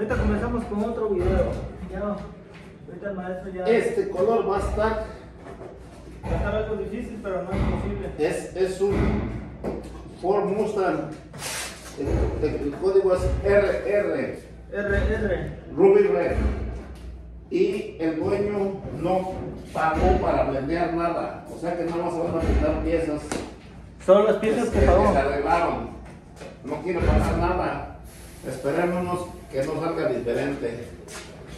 Ahorita comenzamos con otro video. Ya, ahorita el maestro ya. Este color va a estar, Va a estar algo difícil, pero no es imposible. es, es un Ford Mustang. El, el- el código es RR, RR. Ruby Red. Y el dueño no pagó para vender nada. O sea que nada más van a quitar piezas Son las piezas que que pagó. se arreglaron. No quiere pagar nada. Esperémonos que no salga diferente.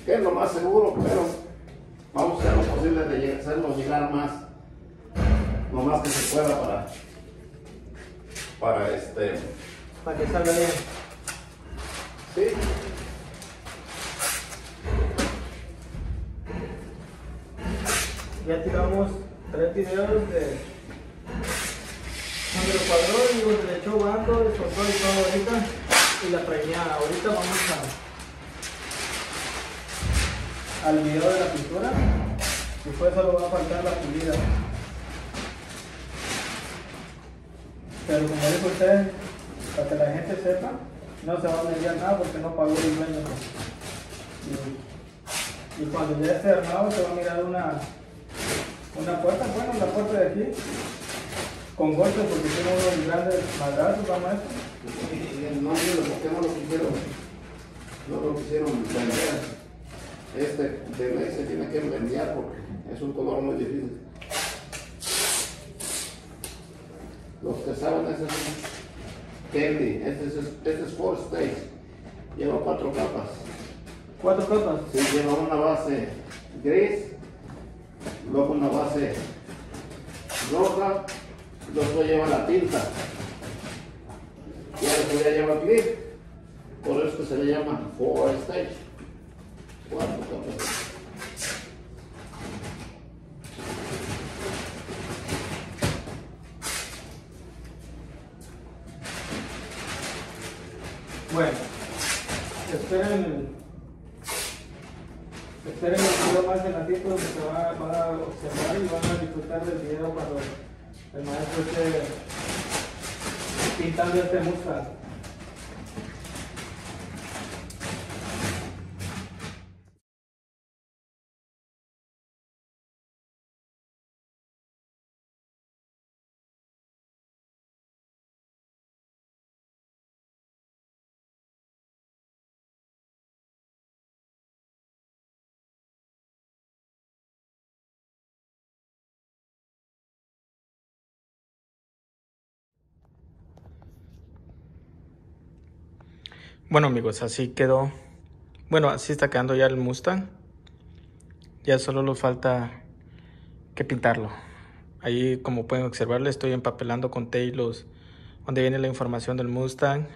Que es lo más seguro, pero vamos a hacer lo posible de hacerlo llegar más. Lo más que se pueda para. Para este. Para que salga bien. Sí. Ya tiramos tres videos de cuadró y donde le echó bando, soltó y todo ahorita y la preñada. Ahorita vamos a al video de la pintura. Después solo va a faltar la pulida. Pero como dijo usted, para que la gente sepa, no se va a mediar nada porque no pagó el dueño. Y, y cuando ya esté armado se va a mirar una, una puerta, bueno, la puerta de aquí, con golpes porque tiene unos grandes madrazos, vamos a esto. Nombre de por no lo quisieron. No lo quisieron vender. Este de ley se tiene que vender porque es un color muy difícil. Los que saben, ese es Candy, este es, este es Four Stage. Lleva cuatro capas. Cuatro capas. Sí, lleva una base gris, luego una base roja, luego lleva la tinta. Y después ya lleva clip. Por eso se le llama Four Stage. Cuatro capas. Bueno, esperen, esperen el video más adelantito donde se va, van a observar y van a disfrutar del video cuando el maestro esté pintando este Mustang. Bueno amigos, así quedó. Bueno, así está quedando ya el Mustang. Ya solo nos falta que pintarlo. Ahí como pueden observar le estoy empapelando con talos donde viene la información del Mustang.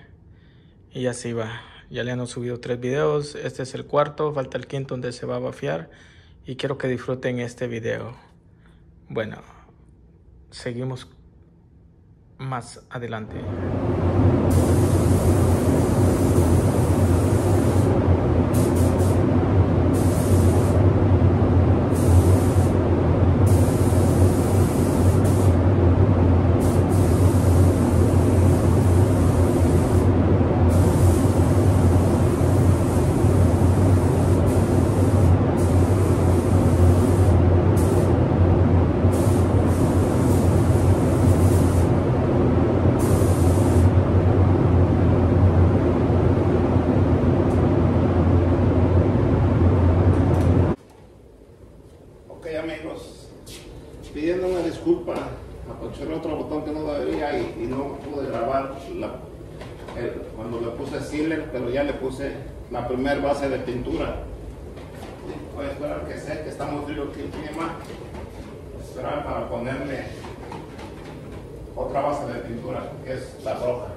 Y así va. Ya le han subido tres videos. Este es el cuarto, falta el quinto donde se va a bafiar. Y quiero que disfruten este video. Bueno, seguimos más adelante. Ok amigos, pidiendo una disculpa, apaché otro botón que no debería y, y no pude grabar la- cuando le puse sealer, pero ya le puse la primera base de pintura. Voy a esperar que seque, está muy frío aquí el. Esperar para ponerle otra base de pintura, que es la roja.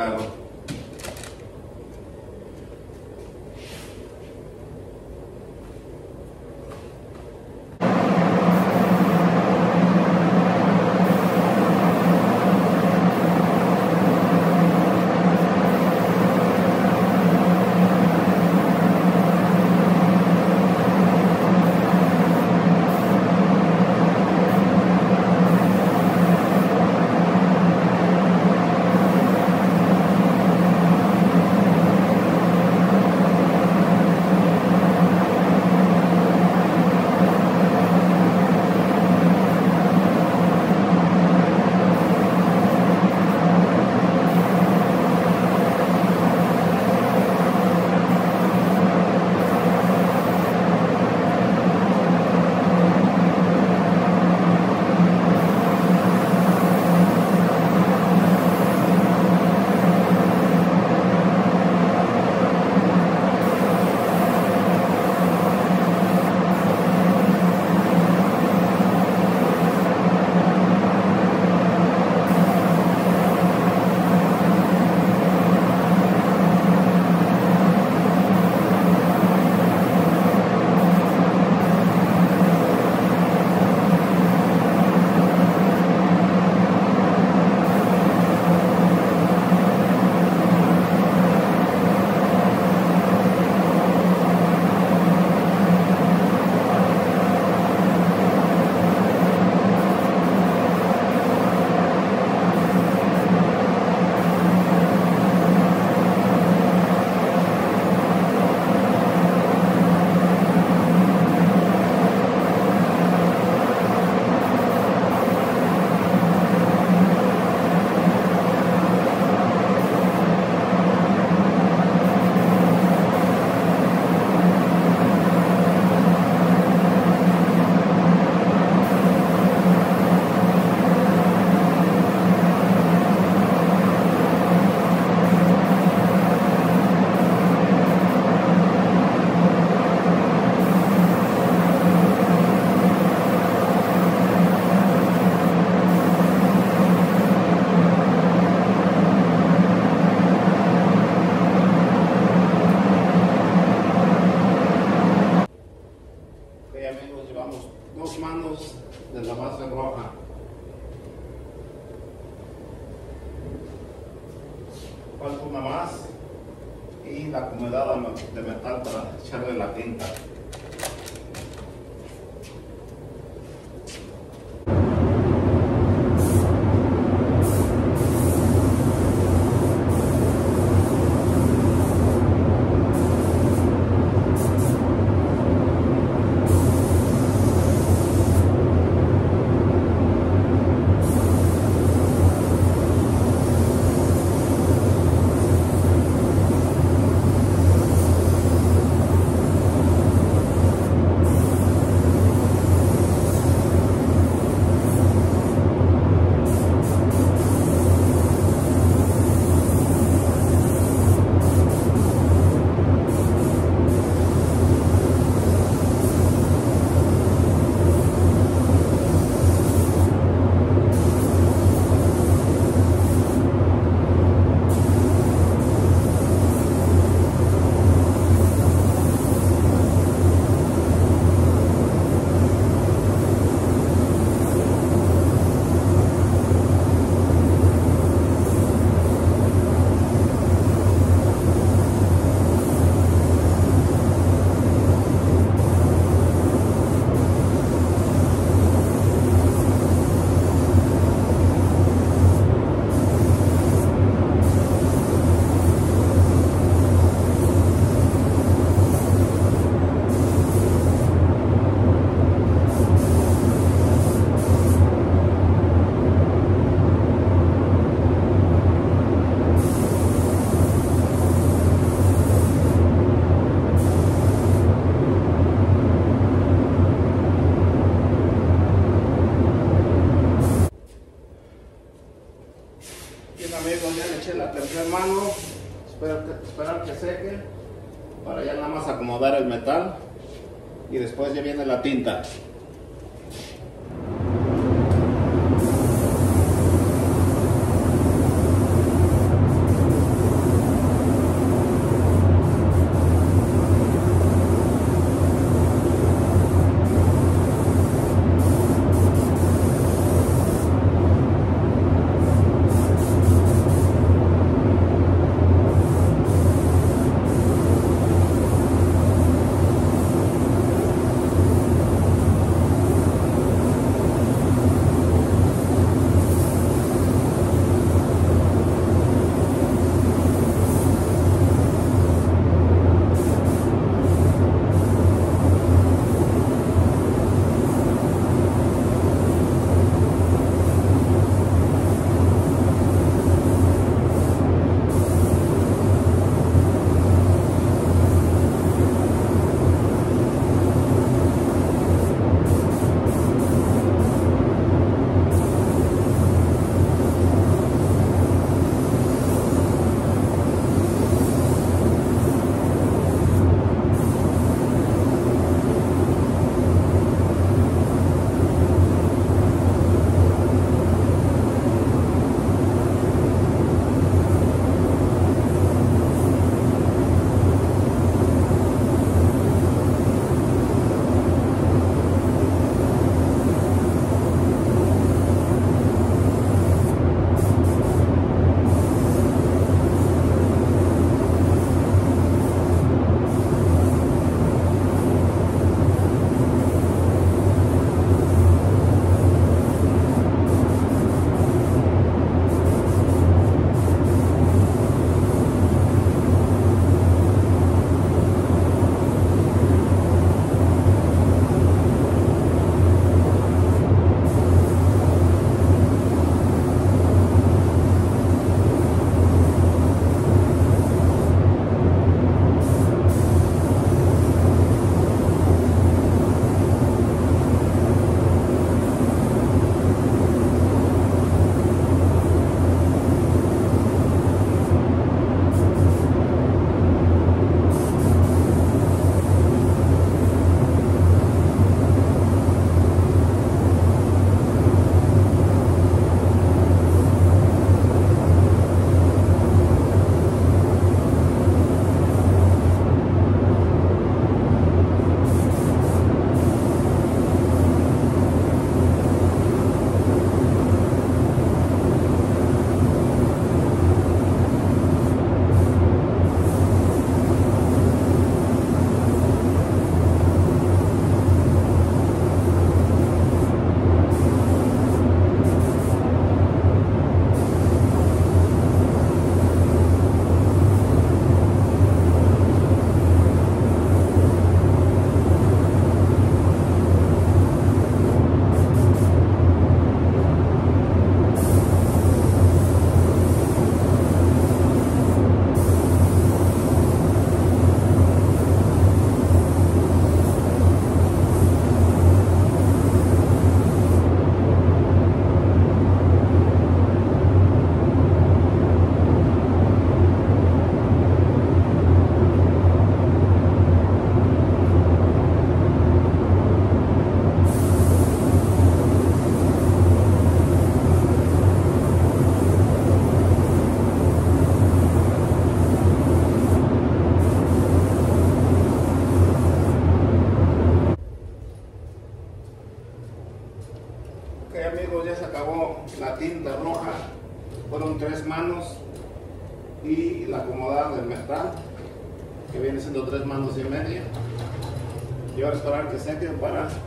Que después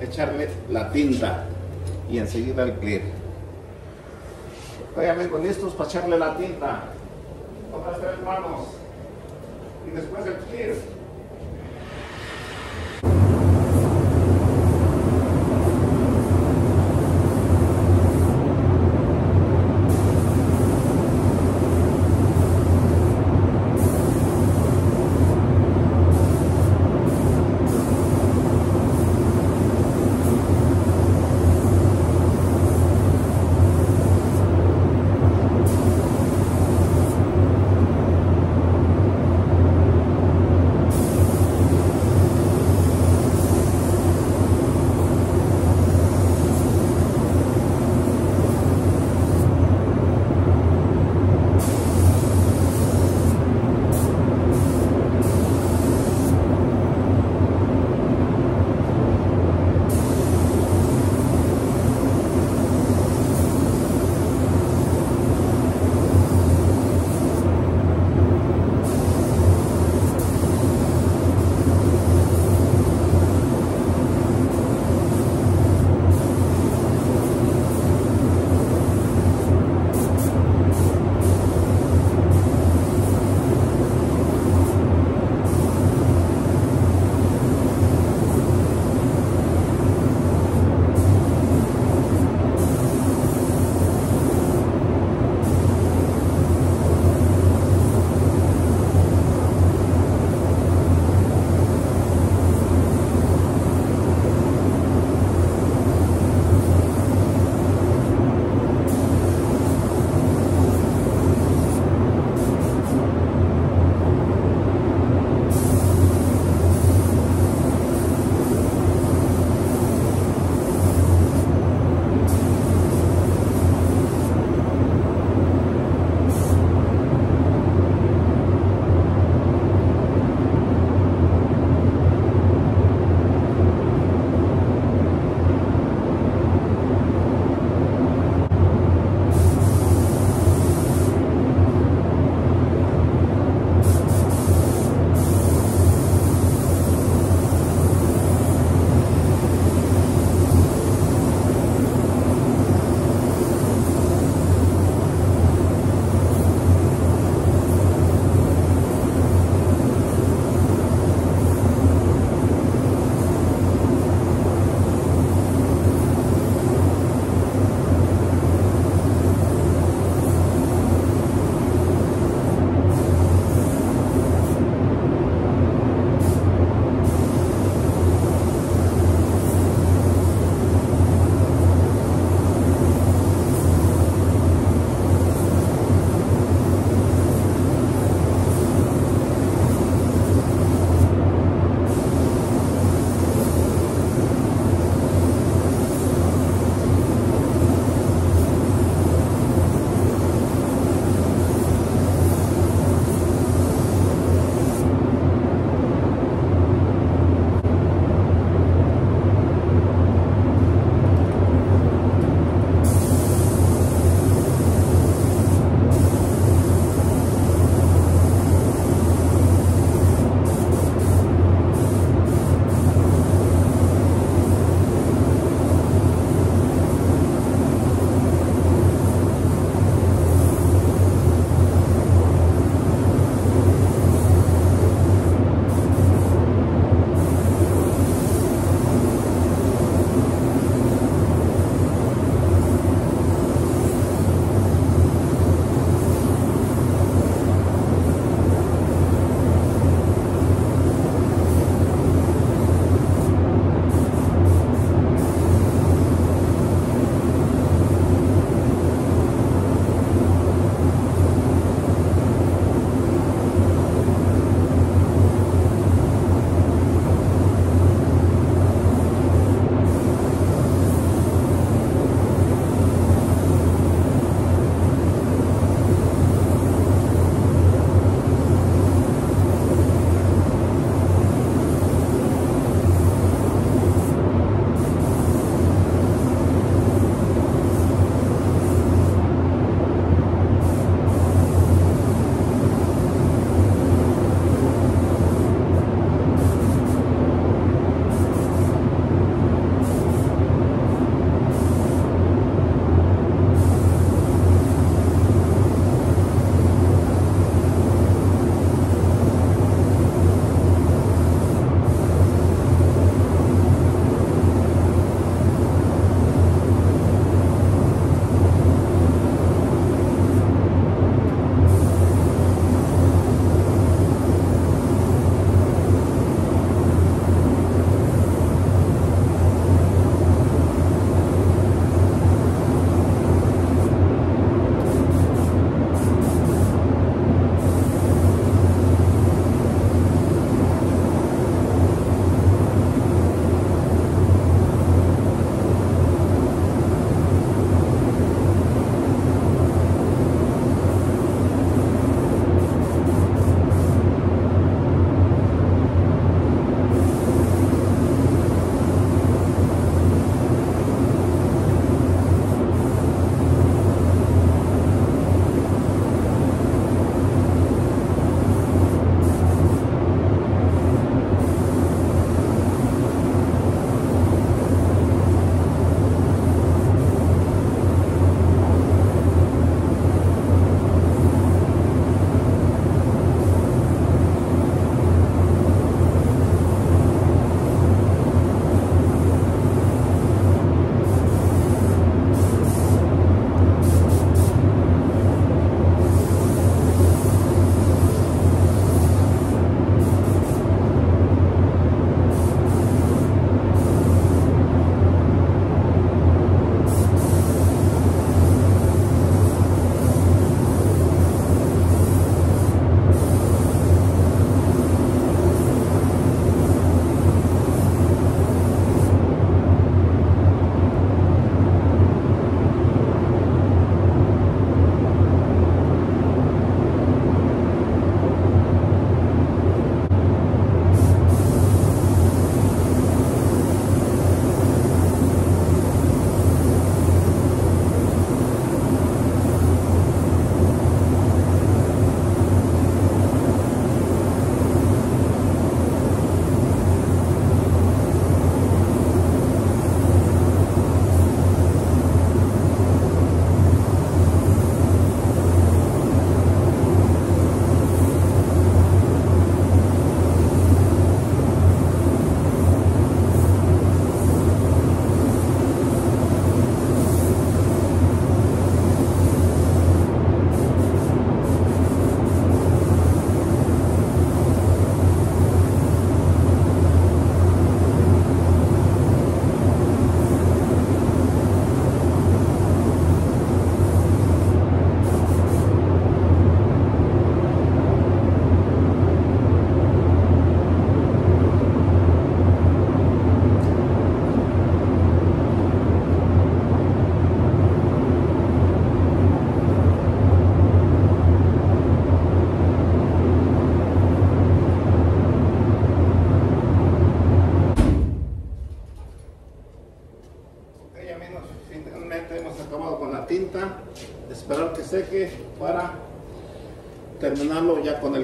echarle la tinta y enseguida el. Ok amigos, listos para echarle la tinta. Otras tres manos y después el clear.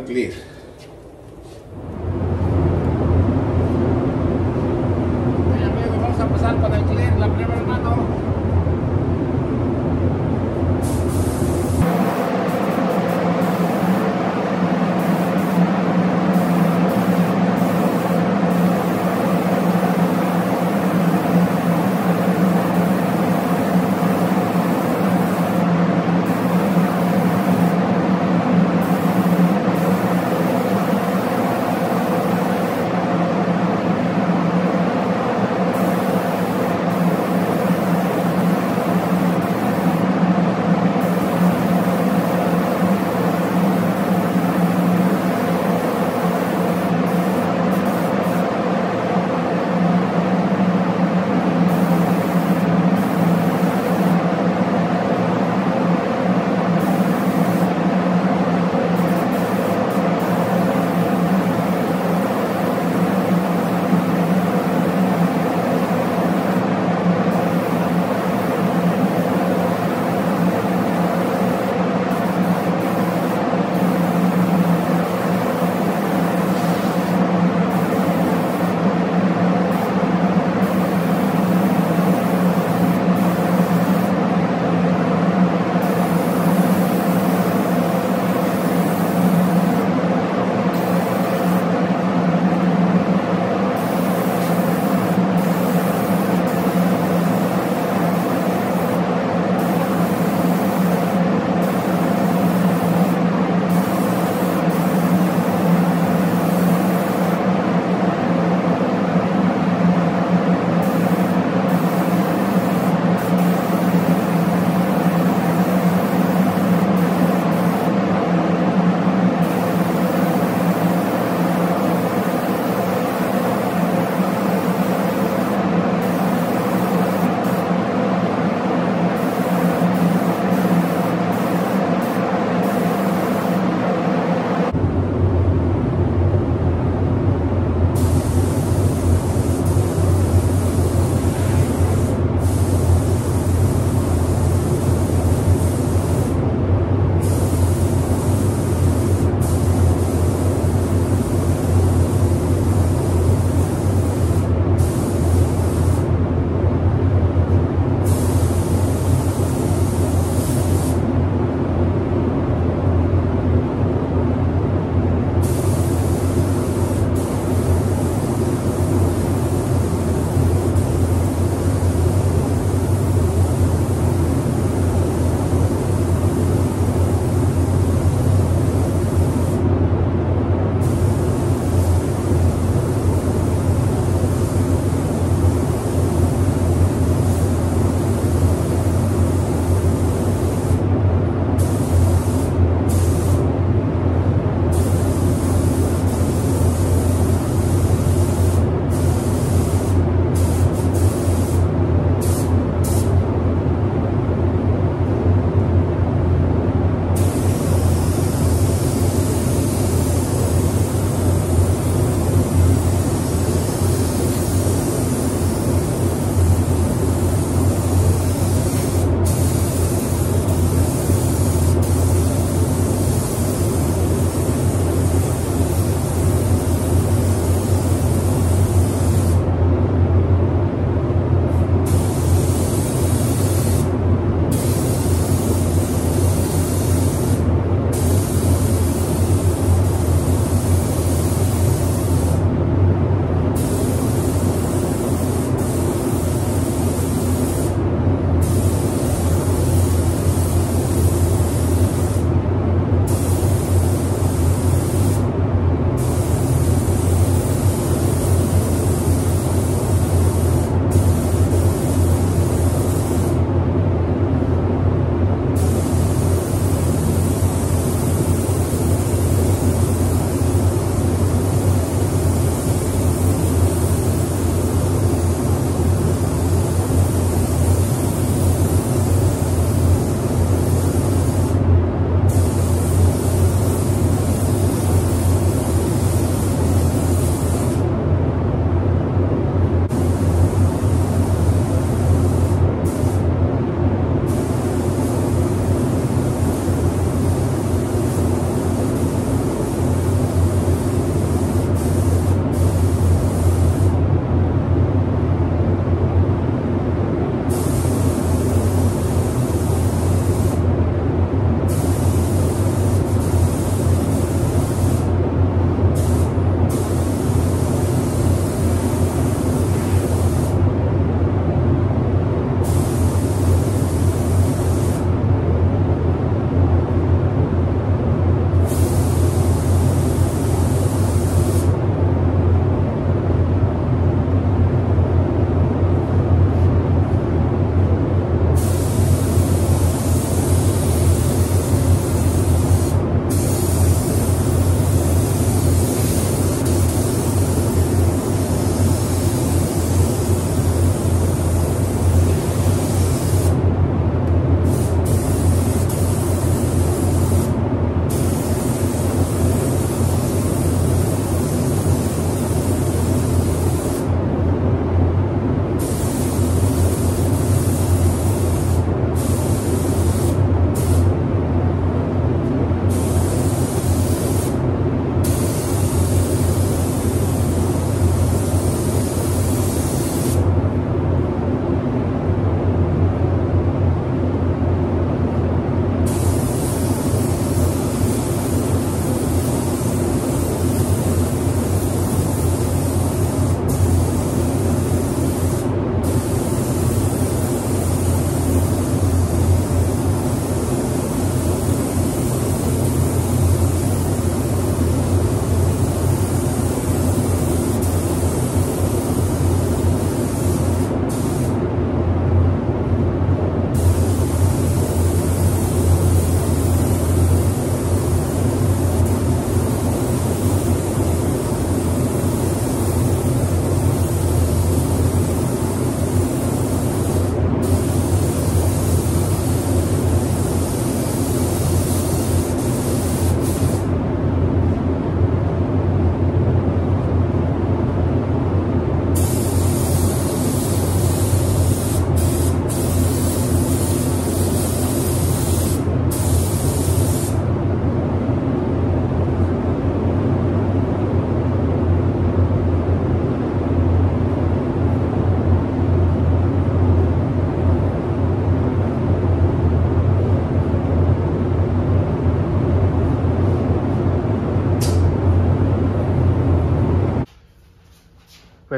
Clear.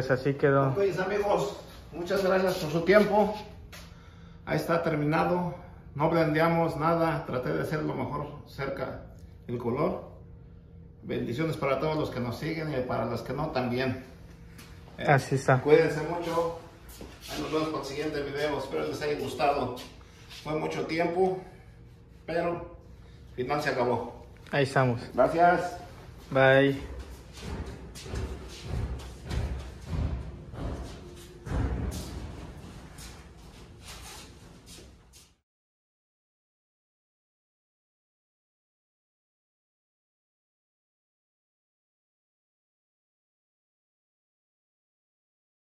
Pues así quedó. Pues amigos, muchas gracias por su tiempo. Ahí está terminado. No blendeamos nada. Traté de hacer lo mejor cerca el color. Bendiciones para todos los que nos siguen y para los que no también. Eh, Así está. Cuídense mucho. Ahí nos vemos para el siguiente video. Espero les haya gustado. Fue mucho tiempo, pero al final se acabó. Ahí estamos. Gracias. Bye.